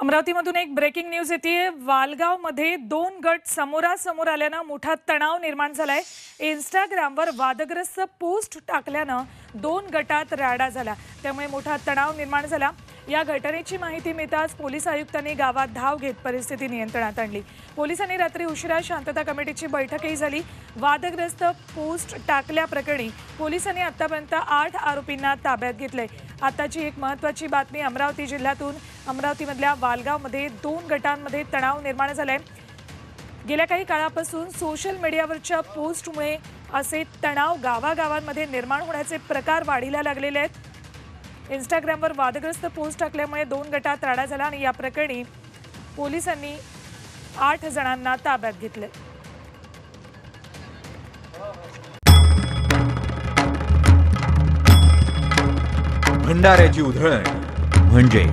अमरावतीमधून एक breaking news येते वालगावमध्ये दोन गट समोरासमोर आल्यानं मोठा तणाव निर्माण झालाय. इंस्टाग्रामवर वादग्रस्त पोस्ट टाकल्यानं दोन गटात राडा झाला. त्यामुळे मोठा तणाव निर्माण झाला. या घटनेची माहिती मिळताच पोलीस आयुक्तांनी गावात धाव घेत परिस्थिती नियंत्रणात आणली. पोलिसांनी रात्री उशिरा शांतता कमिटीची बैठकही झाली. वादग्रस्त पोस्ट टाकल्याप्रकरणी पोलिसांनी आतापर्यंत आठ आरोपींना ताब्यात घेतलंय. आताची एक महत्वाची बातमी अमरावती जिल्ह्यातून अमरावतीमधल्या वालगावमध्ये दोन गटांमध्ये तणाव निर्माण झालाय. गेल्या काही काळापासून सोशल मीडियावरच्या पोस्टमुळे असे तणाव गावागावांमध्ये निर्माण होण्याचे प्रकार वाढीला लागलेले आहेत. इंस्टाग्रामवर वादग्रस्त पोस्ट टाकल्यामुळे दोन गटात राडा झाला आणि या प्रकरणी पोलिसांनी आठ जणांना ताब्यात घेतले. भंडाऱ्याची उधळण म्हणजे